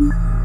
you.